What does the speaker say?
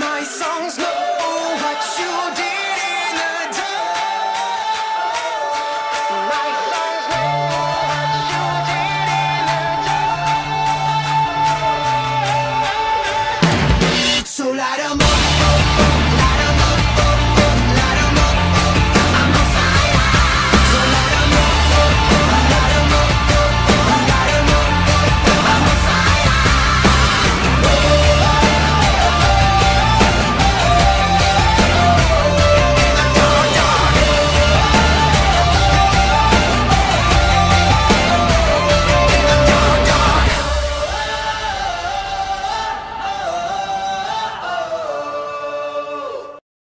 my songs know what you do.